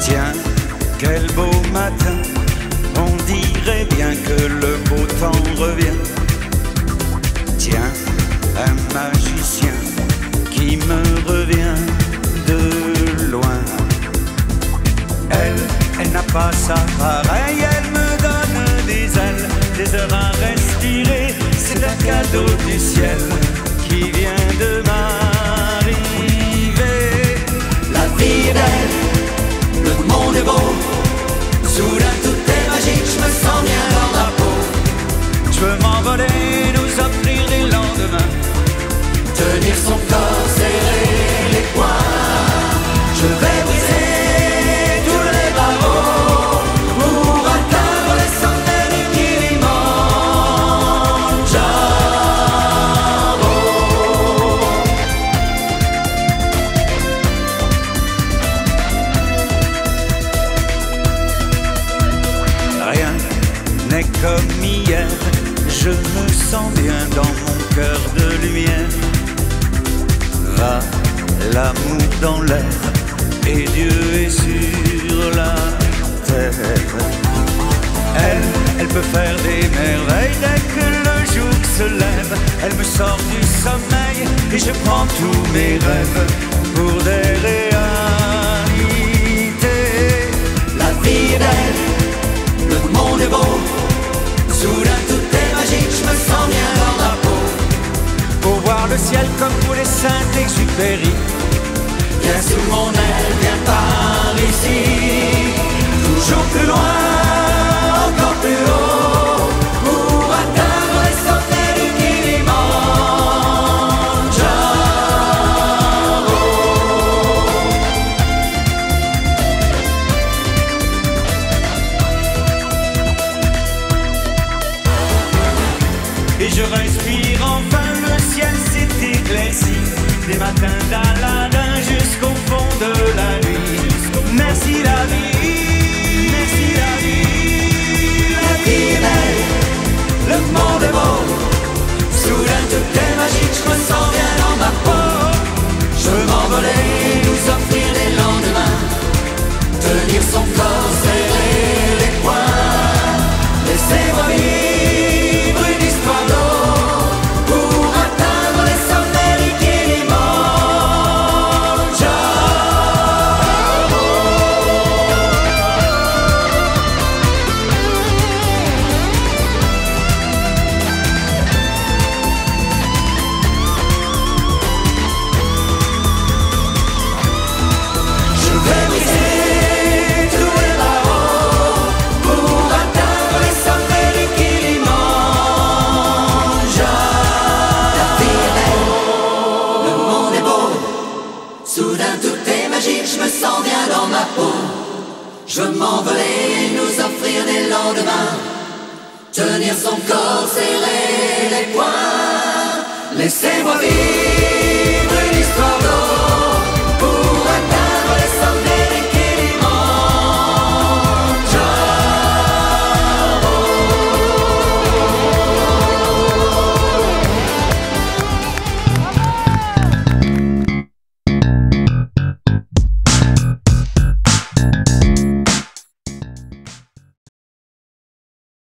Tiens, quel beau matin, on dirait bien que le beau temps revient. Tiens, un magicien Je veux m'envoler, nous offrir des lendemains. Tenir son corps, serrer les poings. Je vais briser tous les barreaux pour atteindre les sommets du Kilimanjaro. Rien n'est comme hier, je me sens bien dans mon cœur de lumière. Va l'amour dans l'air et Dieu est sur la terre. Elle, elle peut faire des merveilles dès que le jour se lève. Elle me sort du sommeil et je prends tous mes rêves pour des réalités. Le ciel comme pour les saints exupéry Viens sous mon aile, viens par ici. Soudain tout est magique, je me sens bien dans ma peau. Je m'envoler et nous offrir des lendemains. Tenir son corps, serrer les poings. Laissez-moi vivre.